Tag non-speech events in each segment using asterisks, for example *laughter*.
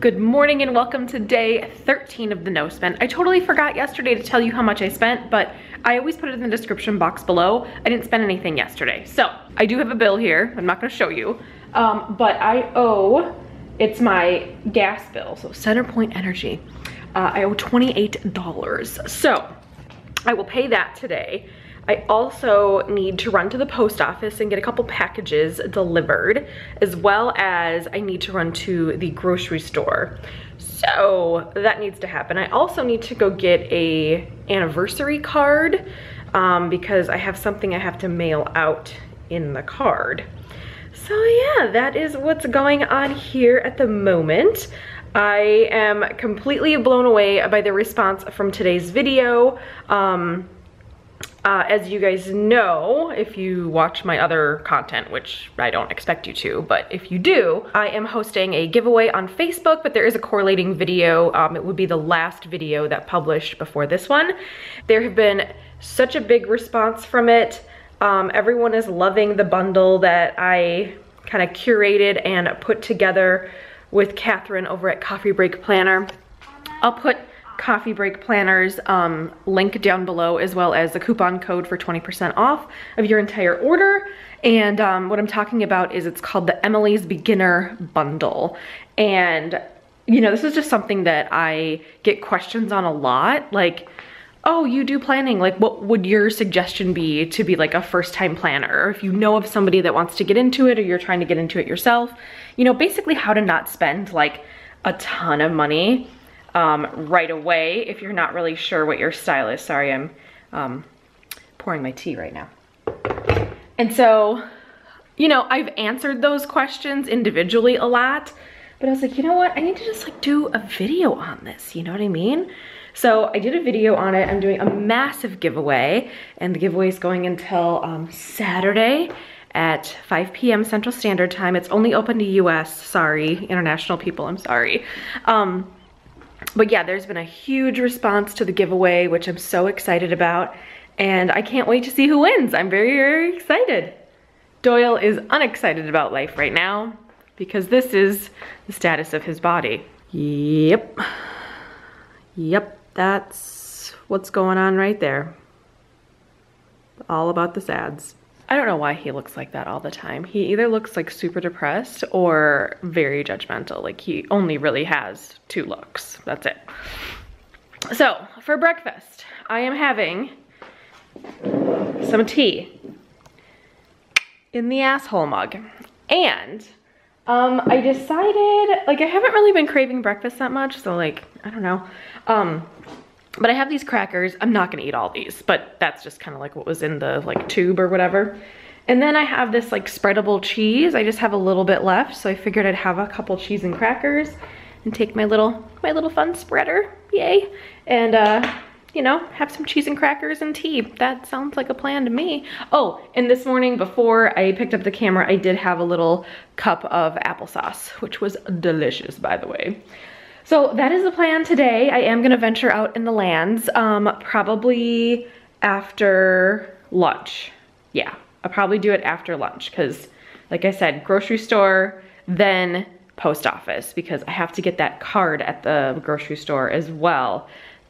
Good morning and welcome to day 13 of the no spend. I totally forgot yesterday to tell you how much I spent, but I always put it in the description box below. I didn't spend anything yesterday. So I do have a bill here. I'm not gonna show you, um, but I owe, it's my gas bill. So CenterPoint Energy, uh, I owe $28. So I will pay that today. I also need to run to the post office and get a couple packages delivered, as well as I need to run to the grocery store. So that needs to happen. I also need to go get a anniversary card um, because I have something I have to mail out in the card. So yeah, that is what's going on here at the moment. I am completely blown away by the response from today's video. Um, uh, as you guys know, if you watch my other content, which I don't expect you to, but if you do, I am hosting a giveaway on Facebook, but there is a correlating video. Um, it would be the last video that published before this one. There have been such a big response from it. Um, everyone is loving the bundle that I kind of curated and put together with Catherine over at Coffee Break Planner. I'll put coffee break planners um, link down below as well as the coupon code for 20% off of your entire order. And um, what I'm talking about is it's called the Emily's Beginner Bundle. And you know, this is just something that I get questions on a lot. Like, oh, you do planning. Like, what would your suggestion be to be like a first time planner? Or if you know of somebody that wants to get into it or you're trying to get into it yourself, you know, basically how to not spend like a ton of money um, right away if you're not really sure what your style is. Sorry, I'm um, pouring my tea right now. And so, you know, I've answered those questions individually a lot, but I was like, you know what? I need to just like do a video on this. You know what I mean? So I did a video on it. I'm doing a massive giveaway and the giveaway is going until um, Saturday at 5 p.m. Central Standard Time. It's only open to US, sorry, international people, I'm sorry. Um, but yeah, there's been a huge response to the giveaway, which I'm so excited about. And I can't wait to see who wins. I'm very, very excited. Doyle is unexcited about life right now because this is the status of his body. Yep. Yep, that's what's going on right there. All about the sads. I don't know why he looks like that all the time. He either looks like super depressed or very judgmental. Like he only really has two looks. That's it. So for breakfast, I am having some tea in the asshole mug. And um, I decided, like I haven't really been craving breakfast that much. So like, I don't know. Um, but I have these crackers. I'm not gonna eat all these, but that's just kind of like what was in the like tube or whatever. And then I have this like spreadable cheese. I just have a little bit left, so I figured I'd have a couple cheese and crackers and take my little my little fun spreader, yay, and uh, you know, have some cheese and crackers and tea. That sounds like a plan to me. Oh, and this morning before I picked up the camera, I did have a little cup of applesauce, which was delicious, by the way. So that is the plan today. I am gonna venture out in the lands, um, probably after lunch. Yeah, I'll probably do it after lunch because like I said, grocery store, then post office because I have to get that card at the grocery store as well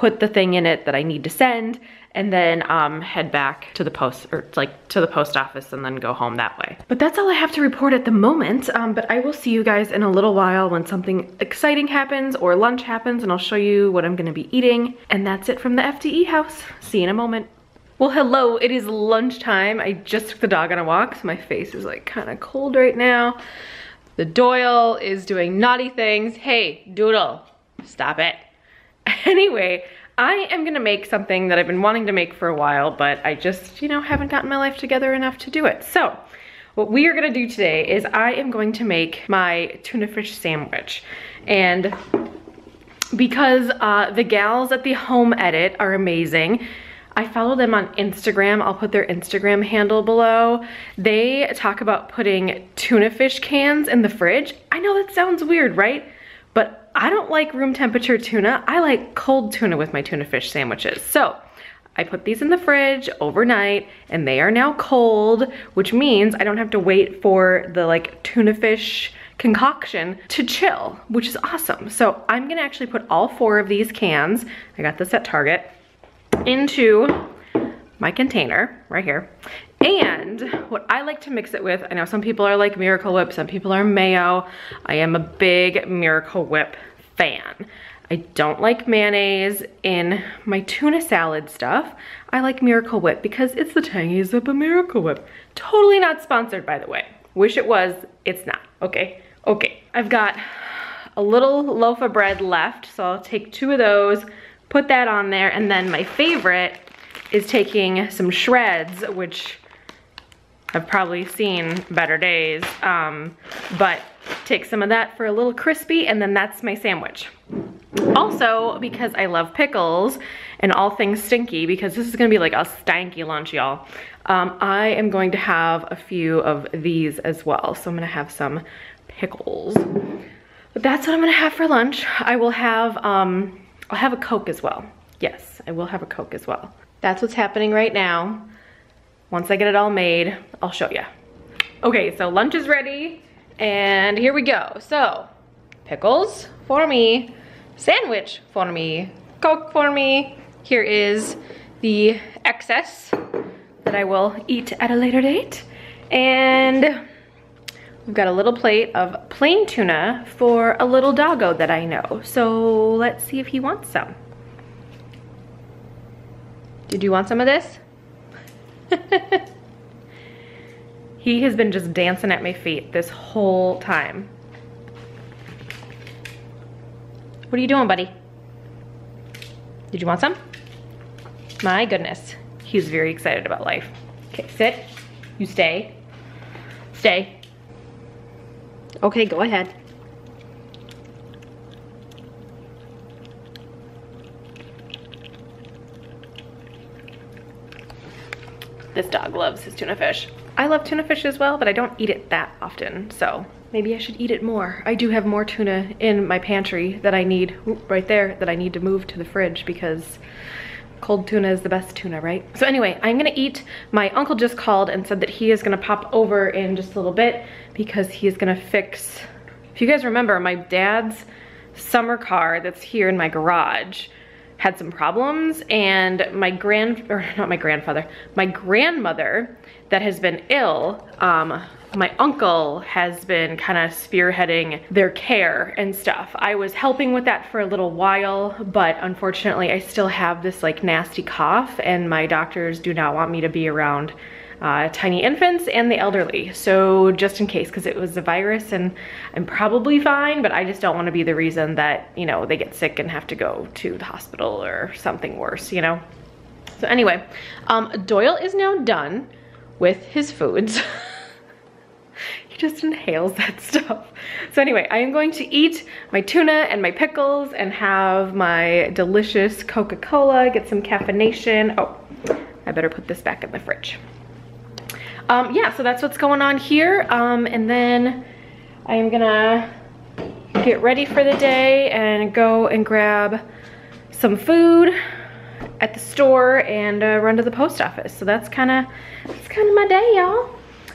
put the thing in it that I need to send, and then um, head back to the post, or like to the post office and then go home that way. But that's all I have to report at the moment, um, but I will see you guys in a little while when something exciting happens or lunch happens and I'll show you what I'm gonna be eating. And that's it from the FDE house. See you in a moment. Well, hello, it is lunchtime. I just took the dog on a walk, so my face is like kind of cold right now. The Doyle is doing naughty things. Hey, Doodle, stop it. *laughs* Anyway, I am gonna make something that I've been wanting to make for a while, but I just, you know, haven't gotten my life together enough to do it. So, what we are gonna do today is I am going to make my tuna fish sandwich. And because uh, the gals at the home edit are amazing, I follow them on Instagram. I'll put their Instagram handle below. They talk about putting tuna fish cans in the fridge. I know that sounds weird, right? I don't like room temperature tuna. I like cold tuna with my tuna fish sandwiches. So I put these in the fridge overnight and they are now cold, which means I don't have to wait for the like tuna fish concoction to chill, which is awesome. So I'm gonna actually put all four of these cans, I got this at Target, into my container right here. And what I like to mix it with, I know some people are like Miracle Whip, some people are mayo. I am a big Miracle Whip fan. I don't like mayonnaise in my tuna salad stuff. I like Miracle Whip because it's the tangiest of a Miracle Whip. Totally not sponsored, by the way. Wish it was, it's not, okay? Okay, I've got a little loaf of bread left, so I'll take two of those, put that on there, and then my favorite is taking some shreds, which I've probably seen better days, um, but take some of that for a little crispy, and then that's my sandwich. Also, because I love pickles and all things stinky, because this is gonna be like a stanky lunch, y'all, um, I am going to have a few of these as well. So I'm gonna have some pickles. But that's what I'm gonna have for lunch. I will have, um, I'll have a Coke as well. Yes, I will have a Coke as well. That's what's happening right now. Once I get it all made, I'll show you. Okay, so lunch is ready and here we go. So, pickles for me, sandwich for me, Coke for me. Here is the excess that I will eat at a later date. And we've got a little plate of plain tuna for a little doggo that I know. So let's see if he wants some. Did you want some of this? *laughs* he has been just dancing at my feet this whole time. What are you doing, buddy? Did you want some? My goodness, he's very excited about life. Okay, sit, you stay, stay. Okay, go ahead. This dog loves his tuna fish. I love tuna fish as well, but I don't eat it that often, so maybe I should eat it more. I do have more tuna in my pantry that I need, right there, that I need to move to the fridge because cold tuna is the best tuna, right? So anyway, I'm gonna eat. My uncle just called and said that he is gonna pop over in just a little bit because he is gonna fix, if you guys remember, my dad's summer car that's here in my garage had some problems and my grand, *laughs* or not my grandfather, my grandmother that has been ill, um, my uncle has been kind of spearheading their care and stuff. I was helping with that for a little while, but unfortunately I still have this like nasty cough and my doctors do not want me to be around uh, tiny infants and the elderly. So just in case, because it was a virus and I'm probably fine, but I just don't want to be the reason that, you know, they get sick and have to go to the hospital or something worse, you know? So anyway, um, Doyle is now done with his foods. *laughs* he just inhales that stuff. So anyway, I am going to eat my tuna and my pickles and have my delicious Coca-Cola, get some caffeination. Oh, I better put this back in the fridge. Um, yeah, so that's what's going on here. Um, and then I am gonna get ready for the day and go and grab some food at the store and uh, run to the post office. So that's kind of that's kind of my day, y'all.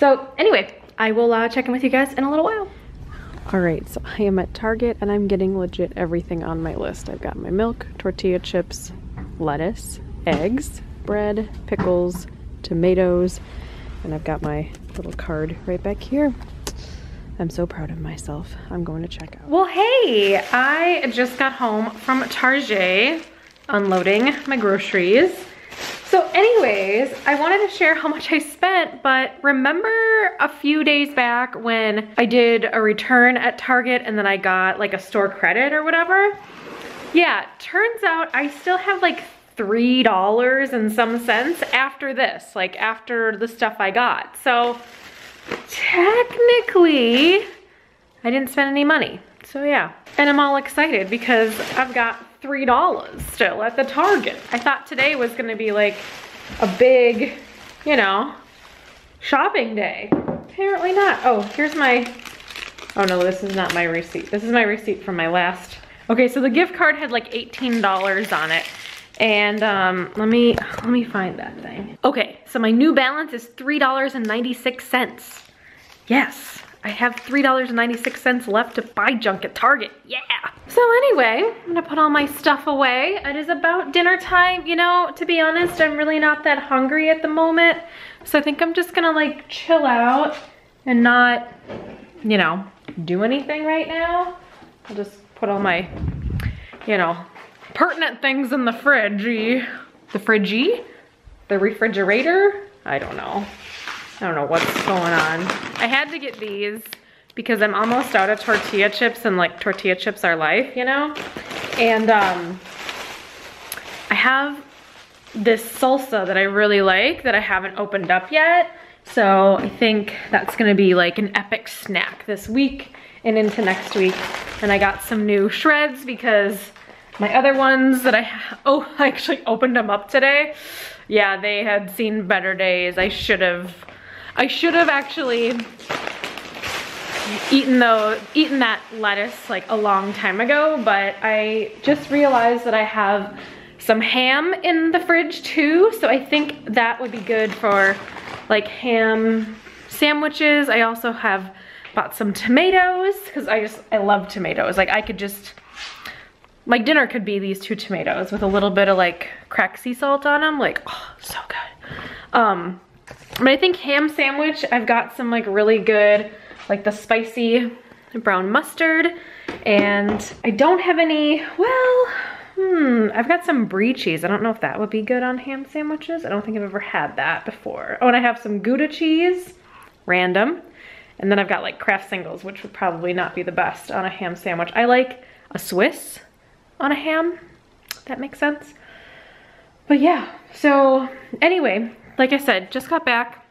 So anyway, I will uh, check in with you guys in a little while. All right, so I am at Target and I'm getting legit everything on my list. I've got my milk, tortilla chips, lettuce, eggs, bread, pickles, tomatoes, and I've got my little card right back here. I'm so proud of myself. I'm going to check out. Well, hey, I just got home from Target unloading my groceries. So anyways, I wanted to share how much I spent, but remember a few days back when I did a return at Target and then I got like a store credit or whatever? Yeah, turns out I still have like $3 and some cents after this, like after the stuff I got. So technically, I didn't spend any money. So yeah, and I'm all excited because I've got $3 still at the Target. I thought today was gonna be like a big, you know, shopping day. Apparently not. Oh, here's my, oh no, this is not my receipt. This is my receipt from my last. Okay, so the gift card had like $18 on it. And um, let me, let me find that thing. Okay, so my new balance is $3.96. Yes, I have $3.96 left to buy junk at Target. Yeah. So anyway, I'm gonna put all my stuff away. It is about dinner time. You know, to be honest, I'm really not that hungry at the moment. So I think I'm just gonna like chill out and not, you know, do anything right now. I'll just put all my, you know, pertinent things in the fridge. The fridgey? The refrigerator? I don't know. I don't know what's going on. I had to get these because I'm almost out of tortilla chips and like tortilla chips are life, you know? And um, I have this salsa that I really like that I haven't opened up yet. So I think that's gonna be like an epic snack this week and into next week. And I got some new shreds because my other ones that I, oh, *laughs* I actually opened them up today. Yeah, they had seen better days. I should have I should have actually eaten though eaten that lettuce like a long time ago, but I just realized that I have some ham in the fridge too, so I think that would be good for like ham sandwiches. I also have bought some tomatoes because I just I love tomatoes. Like I could just my dinner could be these two tomatoes with a little bit of like cracked sea salt on them. Like, oh, so good. Um, but I think ham sandwich, I've got some like really good, like the spicy brown mustard. And I don't have any, well, hmm, I've got some brie cheese. I don't know if that would be good on ham sandwiches. I don't think I've ever had that before. Oh, and I have some Gouda cheese, random. And then I've got like Kraft singles, which would probably not be the best on a ham sandwich. I like a Swiss on a ham, that makes sense. But yeah, so anyway, like I said, just got back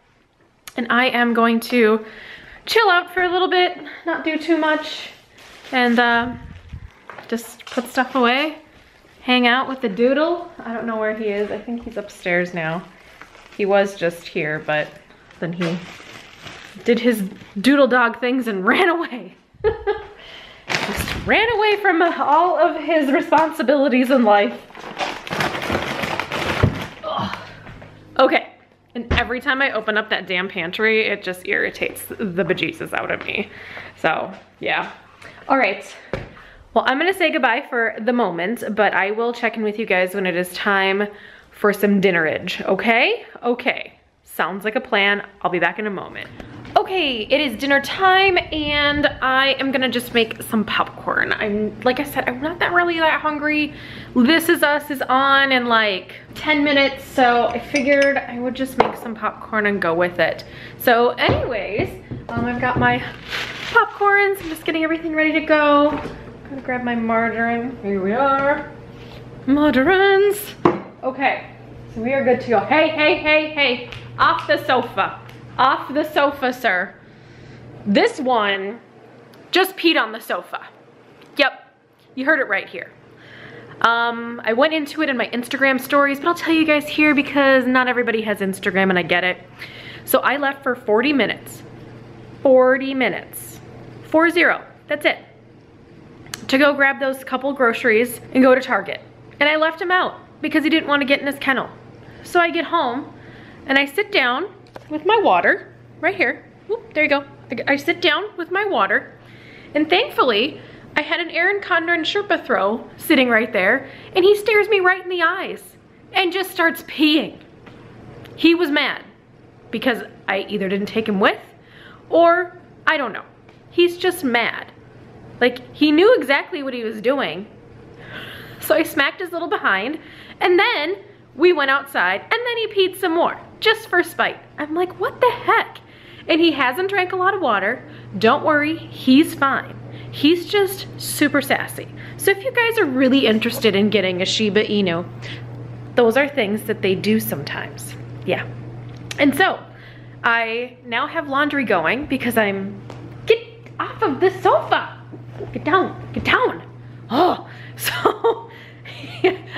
and I am going to chill out for a little bit, not do too much, and uh, just put stuff away, hang out with the doodle. I don't know where he is. I think he's upstairs now. He was just here, but then he did his doodle dog things and *laughs* ran away. *laughs* ran away from all of his responsibilities in life. Ugh. Okay, and every time I open up that damn pantry, it just irritates the bejesus out of me. So yeah. All right. Well, I'm gonna say goodbye for the moment, but I will check in with you guys when it is time for some dinnerage, okay? Okay, sounds like a plan. I'll be back in a moment. Okay, it is dinner time and I am gonna just make some popcorn. I'm, like I said, I'm not that really that hungry. This Is Us is on in like 10 minutes, so I figured I would just make some popcorn and go with it. So anyways, um, I've got my popcorns. I'm just getting everything ready to go. I'm gonna grab my margarine. Here we are. Margarines. Okay, so we are good to go. Hey, hey, hey, hey, off the sofa. Off the sofa, sir. This one just peed on the sofa. Yep, you heard it right here. Um, I went into it in my Instagram stories, but I'll tell you guys here because not everybody has Instagram and I get it. So I left for 40 minutes. 40 minutes. 4-0, that's it. To go grab those couple groceries and go to Target. And I left him out because he didn't want to get in his kennel. So I get home and I sit down with my water right here. Oop, there you go. I sit down with my water and thankfully I had an Erin Condren Sherpa throw sitting right there and he stares me right in the eyes and just starts peeing. He was mad because I either didn't take him with or I don't know. He's just mad. Like he knew exactly what he was doing. So I smacked his little behind and then we went outside and then he peed some more just for spite. I'm like, what the heck? And he hasn't drank a lot of water. Don't worry, he's fine. He's just super sassy. So if you guys are really interested in getting a Shiba Inu, those are things that they do sometimes. Yeah. And so I now have laundry going because I'm, get off of the sofa. Get down, get down. Oh, *laughs* so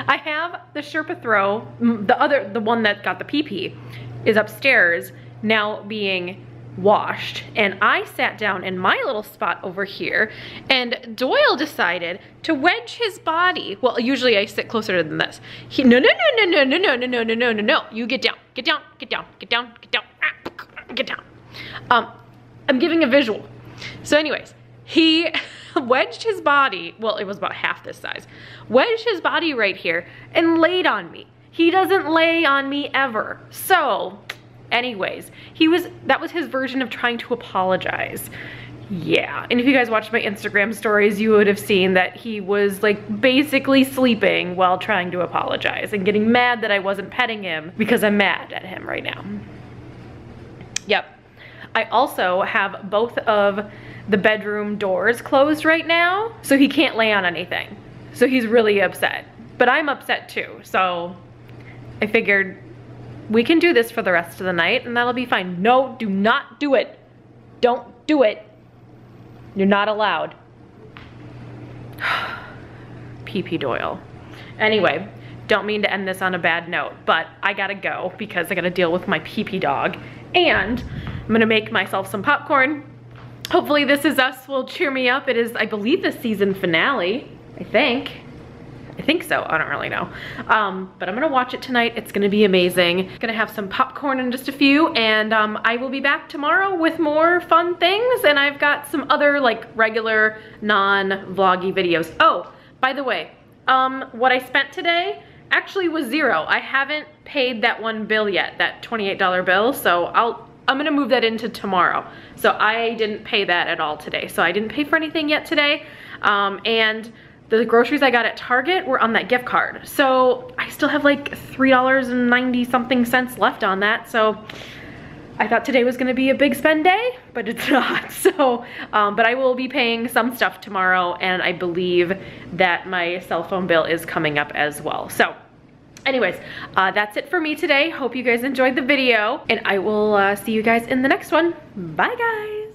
I have the Sherpa throw, the other, the one that got the PP is upstairs now being washed and I sat down in my little spot over here and Doyle decided to wedge his body. Well, usually I sit closer than this. He, no, no, no, no, no, no, no, no, no, no, no, no, you get down, get down, get down, get down, get down, get down. Um, I'm giving a visual. So anyways, he *laughs* wedged his body, well, it was about half this size, wedged his body right here and laid on me. He doesn't lay on me ever. So anyways, he was, that was his version of trying to apologize. Yeah, and if you guys watched my Instagram stories, you would have seen that he was like basically sleeping while trying to apologize and getting mad that I wasn't petting him because I'm mad at him right now. Yep. I also have both of the bedroom doors closed right now, so he can't lay on anything. So he's really upset. But I'm upset too, so I figured we can do this for the rest of the night and that'll be fine. No, do not do it. Don't do it. You're not allowed. *sighs* PP Doyle. Anyway, don't mean to end this on a bad note, but I gotta go because I gotta deal with my PP dog. And I'm gonna make myself some popcorn. Hopefully This Is Us will cheer me up. It is, I believe, the season finale, I think. I think so, I don't really know. Um, but I'm gonna watch it tonight, it's gonna be amazing. Gonna have some popcorn in just a few and um, I will be back tomorrow with more fun things and I've got some other like regular non-vloggy videos. Oh, by the way, um, what I spent today actually was zero. I haven't paid that one bill yet, that $28 bill, so I'll, I'm gonna move that into tomorrow. So I didn't pay that at all today. So I didn't pay for anything yet today. Um, and the groceries I got at Target were on that gift card. So I still have like $3.90 something cents left on that. So I thought today was gonna be a big spend day, but it's *laughs* not. So, um, but I will be paying some stuff tomorrow and I believe that my cell phone bill is coming up as well. So anyways, uh, that's it for me today. Hope you guys enjoyed the video and I will uh, see you guys in the next one. Bye guys.